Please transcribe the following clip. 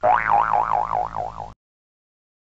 Wow.